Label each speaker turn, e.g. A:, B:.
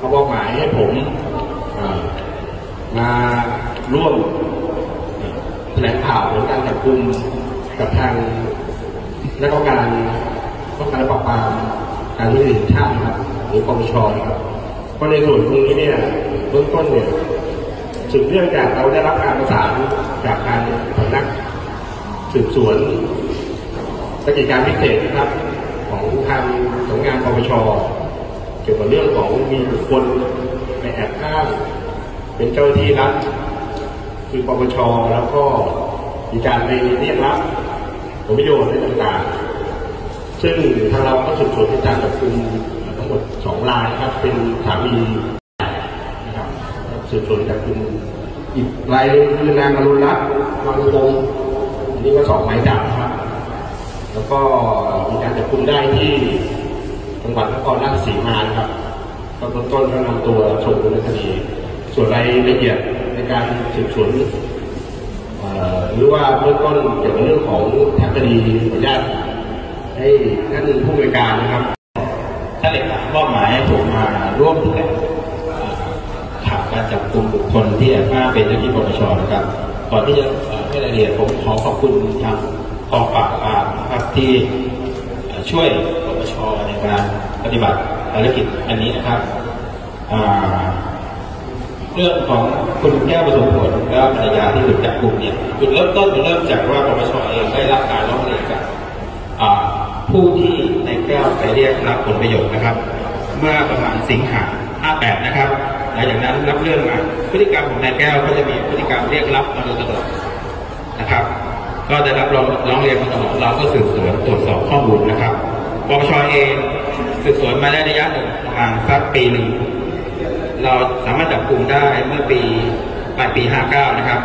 A: เขามอบหมายให้ผมมาร่วมแถลงข่าวผลการจับกุมกับทางและก็การป้องกันและปราบปรามการทุจริตแห่งชาติครับหรือปปชครับเพราะในส่วนตรงนี้เนี่ยเบื้องต้นเนี่ยสืบเนื่องจากเราได้รับการประสานจากการสำนักสืบสวนปฏิการพิเศษนะครับของทางสำนักงานปปช กี่ยวกับเรื่องของมีบุคคลไปแอบอ้างเป็นเจ้าที่รัฐคือปปชแล้วก็มีการไปเรียกรับผลประโยชน์อะไรต่างๆ ซึ่งทางเราก็สืบสวนติดตามจับกลุ่มทั้งหมดสองรายครับเป็นสามีนะครับสืบสวนจับกลุ่มอีกรายนึงคือนางอรุณรัตน์วังคงอันนี้ก็สองหมายจับครับ แล้วก็มีการจับกลุ่มได้ที่ จังหวัดนครราชสีมานครับก็ต้นต้นก็นำตัวส่งดำเนินคดี ส่วนรายละเอียดในการสืบสวนหรือว่าเบื้องต้นเกี่ยวกับเรื่องของทางคดีขออนุญาตให้ท่านผู้บริการนะครับ
B: ท่านเลขามอบหมายให้ผมมาร่วมแลข่าวการจับกลุ่มบุคคลที่แอบอ้างเป็นเจ้าหน้าที่ปปชนะครับก่อนที่จะให้รายละเอียดผมขอขอบคุณทางกองปราบปรามนะครับที่ช่วยปปช การปฏิบัติภารกิจอันนี้นะครับเรื่องของคุณแก้วประสมผลและภรรยาที่ถูกจับกลุ่มเนี่ยจุดเริ่มต้นมันเริ่มจากว่าปปชเองได้รับการร้องเรียนจากผู้ที่ในแก้วไปเรียกรับผลประโยชน์นะครับ เมื่อประมาณสิงหา58 นะครับหลังจากนั้นรับเรื่องมาพฤติกรรมของนายแก้วก็จะมีพฤติกรรมเรียกรับมาโดยตลอดนะครับ ก็ได้รับร้องร้องเรียนมาตลอดเราก็สืบสวนตรวจสอบข้อมูลนะครับ ปชเองสืบสวนมาได้ระยะหนึ่งประมาณสักปีหนึ่ง เราสามารถจับกลุ่มได้เมื่อปีปลายปี 59 นะครับ